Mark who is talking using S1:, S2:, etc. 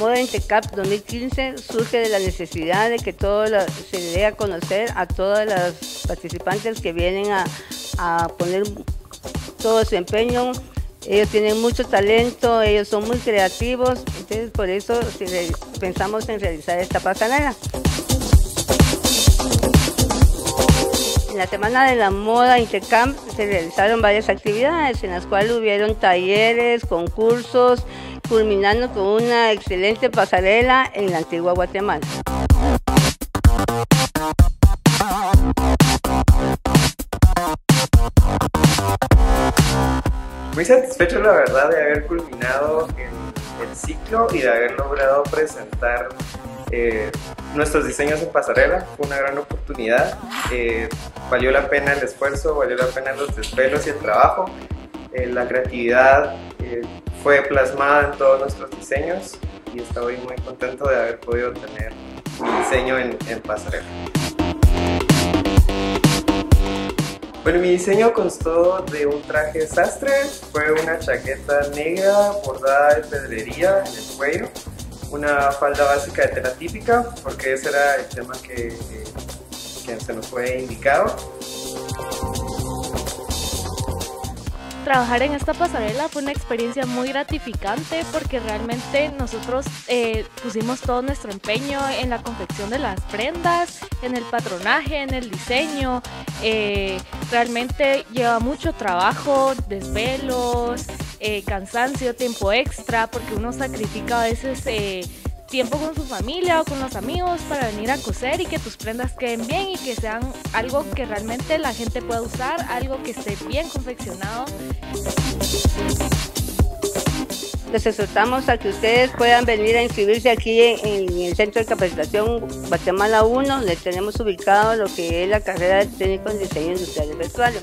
S1: INTECAP 2015 surge de la necesidad de que todo se le dé a conocer a todas las participantes que vienen a, a poner todo su empeño. Ellos tienen mucho talento, ellos son muy creativos, entonces por eso pensamos en realizar esta pasarela. En la Semana de la Moda Intercamp se realizaron varias actividades en las cuales hubieron talleres, concursos, culminando con una excelente pasarela en la antigua Guatemala.
S2: Muy satisfecho la verdad de haber culminado el, el ciclo y de haber logrado presentar eh, nuestros diseños en pasarela. Fue una gran oportunidad. Eh, valió la pena el esfuerzo, valió la pena los desvelos y el trabajo. Eh, la creatividad fue plasmada en todos nuestros diseños y estoy muy contento de haber podido tener mi diseño en, en pasarela. Bueno, mi diseño constó de un traje sastre, fue una chaqueta negra bordada de pedrería en el cuello, una falda básica de tela típica, porque ese era el tema que, que se nos fue indicado.
S3: Trabajar en esta pasarela fue una experiencia muy gratificante porque realmente nosotros eh, pusimos todo nuestro empeño en la confección de las prendas, en el patronaje, en el diseño. Eh, realmente lleva mucho trabajo, desvelos, eh, cansancio, tiempo extra, porque uno sacrifica a veces tiempo con su familia o con los amigos para venir a coser y que tus prendas queden bien y que sean algo que realmente la gente pueda usar, algo que esté bien confeccionado.
S1: Les exhortamos a que ustedes puedan venir a inscribirse aquí en, el Centro de Capacitación Guatemala 1, donde tenemos ubicado lo que es la carrera de técnico en diseño industrial y vestuario.